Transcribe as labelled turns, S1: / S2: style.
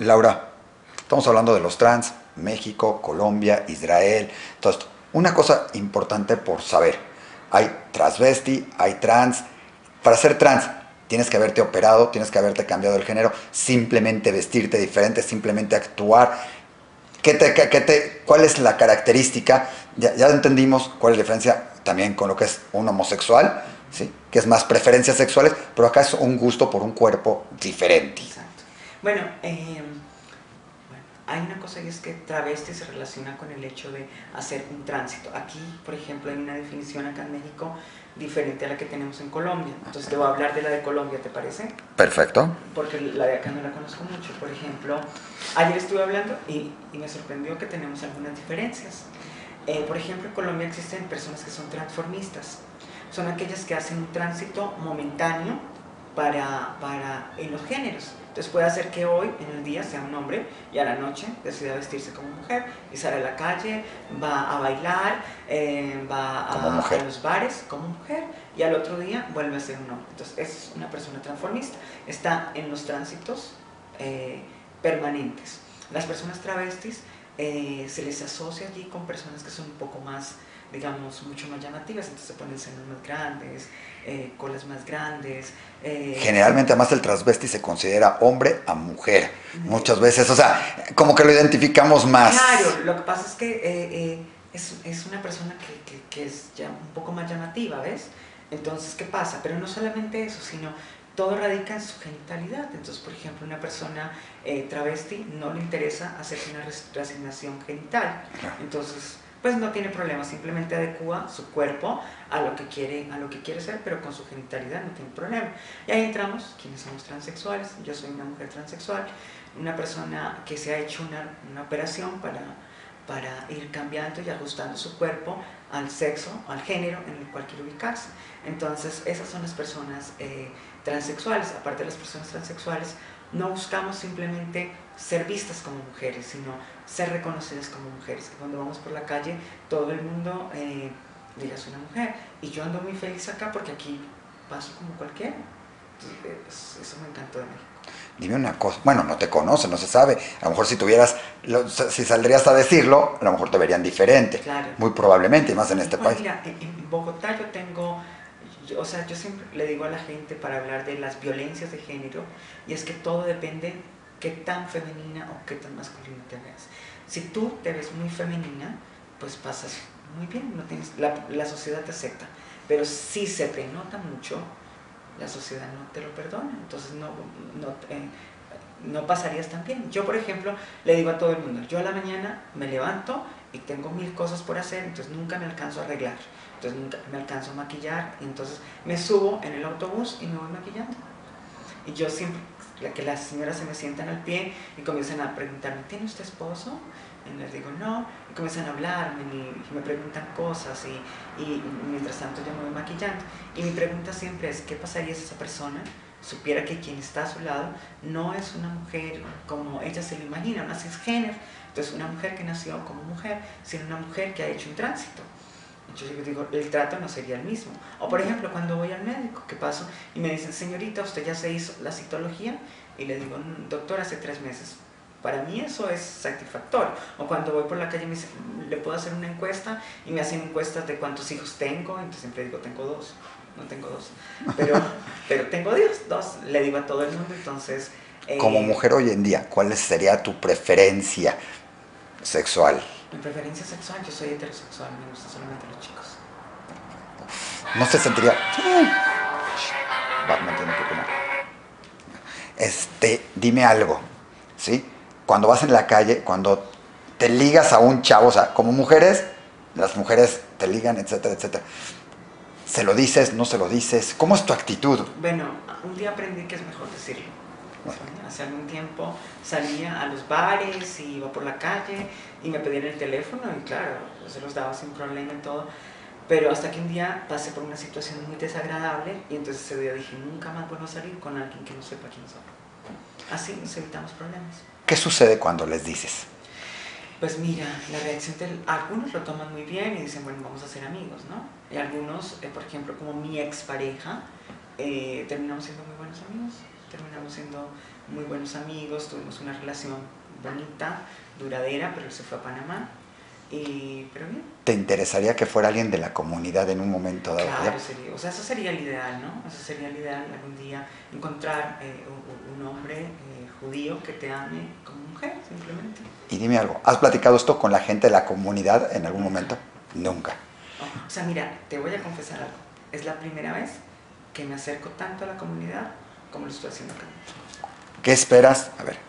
S1: Laura, estamos hablando de los trans, México, Colombia, Israel, esto. Una cosa importante por saber, hay transvesti, hay trans. Para ser trans tienes que haberte operado, tienes que haberte cambiado el género, simplemente vestirte diferente, simplemente actuar. ¿Qué te, qué te, ¿Cuál es la característica? Ya, ya, entendimos cuál es la diferencia también con lo que es un homosexual, ¿sí? que es más preferencias sexuales, pero acá es un gusto por un cuerpo diferente.
S2: Exacto. Bueno, eh, hay una cosa y es que travesti se relaciona con el hecho de hacer un tránsito. Aquí, por ejemplo, hay una definición acá en México diferente a la que tenemos en Colombia. Entonces te voy a hablar de la de Colombia, ¿te parece?
S1: Perfecto.
S2: Porque la de acá no la conozco mucho. Por ejemplo, ayer estuve hablando y, y me sorprendió que tenemos algunas diferencias. Eh, por ejemplo, en Colombia existen personas que son transformistas. Son aquellas que hacen un tránsito momentáneo para, para, en los géneros. Entonces puede hacer que hoy, en el día, sea un hombre y a la noche decida vestirse como mujer y sale a la calle, va a bailar, eh, va a, a, los bares como mujer y al otro día vuelve a ser un hombre. Entonces es una persona transformista. Está en los tránsitos eh, permanentes. Las personas travestis eh, se les asocia allí con personas que son un poco más digamos, mucho más llamativas, entonces se ponen senos más grandes, eh, colas más grandes.
S1: Eh, Generalmente además el transvesti se considera hombre a mujer, muchas veces, o sea, como que lo identificamos más.
S2: Claro, lo que pasa es que eh, es, es, una persona que, que, que, es ya un poco más llamativa, ¿ves? Entonces, ¿qué pasa? Pero no solamente eso, sino todo radica en su genitalidad. Entonces, por ejemplo, una persona travesti no le interesa hacerse una reasignación genital. Entonces, pues no tiene problema, simplemente adecua su cuerpo a lo que quiere, a lo que quiere ser, pero con su genitalidad no tiene problema. Y ahí entramos, quienes somos transexuales, yo soy una mujer transexual, una persona que se ha hecho una, una operación para, para ir cambiando y ajustando su cuerpo al sexo, al género en el cual quiere ubicarse. Entonces, esas son las personas eh, transexuales. Aparte de las personas transexuales, no buscamos simplemente ser vistas como mujeres, sino ser reconocidas como mujeres. Que cuando vamos por la calle, todo el mundo eh, diga soy una mujer. Y yo ando muy feliz acá porque aquí paso como cualquiera. Entonces, eso me encantó de México.
S1: Dime una cosa, bueno, no te conocen, no se sabe. A lo mejor si tuvieras, si saldrías a decirlo, a lo mejor te verían diferente.
S2: Claro.
S1: Muy probablemente, más en este
S2: pues
S1: país.
S2: Mira, en Bogotá yo tengo o sea, yo siempre le digo a la gente para hablar de las violencias de género, y es que todo depende qué tan femenina o qué tan masculina te veas. Si tú te ves muy femenina, pues pasas muy bien, no tienes, la, la sociedad te acepta. Pero si se te nota mucho, la sociedad no te lo perdona, entonces no, no, eh, no pasarías tan bien. Yo, por ejemplo, le digo a todo el mundo, yo a la mañana me levanto y tengo mil cosas por hacer, entonces nunca me alcanzo a arreglar, entonces nunca me alcanzo a maquillar, y entonces me subo en el autobús y me voy maquillando. Y yo siempre, que las señoras se me sientan al pie y comienzan a preguntarme, ¿tiene usted esposo? Y les digo, no, y comienzan a hablarme y me preguntan cosas y, y mientras tanto yo me voy maquillando. Y mi pregunta siempre es, ¿qué pasaría si esa persona supiera que quien está a su lado no es una mujer como ella se lo imagina, una cisgénero, entonces una mujer que nació como mujer, sino una mujer que ha hecho un tránsito. Entonces yo digo, el trato no sería el mismo. O por ejemplo, cuando voy al médico, ¿qué paso? Y me dicen, señorita, ¿usted ya se hizo la citología? Y le digo, doctor, hace tres meses. Para mí eso es satisfactorio. O cuando voy por la calle me dicen, le puedo hacer una encuesta y me hacen encuestas de cuántos hijos tengo, entonces siempre digo, tengo dos. No tengo dos, pero, pero tengo Dios, dos. Le digo a todo el mundo, entonces...
S1: Eh, Como mujer hoy en día, ¿cuál sería tu preferencia sexual?
S2: Mi preferencia sexual, yo soy heterosexual, me gustan solamente los chicos.
S1: No se sentiría... Va, me tiene que poner. Este, dime algo, ¿sí? Cuando vas en la calle, cuando te ligas a un chavo, o sea, como mujeres, las mujeres te ligan, etcétera, etcétera. ¿Se lo dices, no se lo dices? ¿Cómo es tu actitud?
S2: Bueno, un día aprendí que es mejor decirlo. Bueno. Hace algún tiempo salía a los bares y iba por la calle y me pedían el teléfono y claro, yo se los daba sin problema y todo. Pero hasta que un día pasé por una situación muy desagradable y entonces ese día dije, nunca más vuelvo a salir con alguien que no sepa quién soy. Así nos evitamos problemas.
S1: ¿Qué sucede cuando les dices?
S2: Pues mira, la reacción de algunos lo toman muy bien y dicen, bueno, vamos a ser amigos, ¿no? Y algunos, eh, por ejemplo, como mi expareja, eh, terminamos siendo muy buenos amigos. terminamos siendo muy buenos amigos, tuvimos una relación bonita, duradera, pero se fue a Panamá. Y, pero bien.
S1: ¿Te interesaría que fuera alguien de la comunidad en un momento dado?
S2: Claro, sería, o sea, eso sería el ideal, ¿no? Eso sería el ideal algún día encontrar eh, un, un, hombre eh, judío que te ame como mujer, simplemente.
S1: Y dime algo, ¿has platicado esto con la gente de la comunidad en algún momento? Nunca.
S2: O sea, mira, te voy a confesar algo. Es la primera vez que me acerco tanto a la comunidad como lo estoy haciendo acá.
S1: ¿Qué esperas? A ver,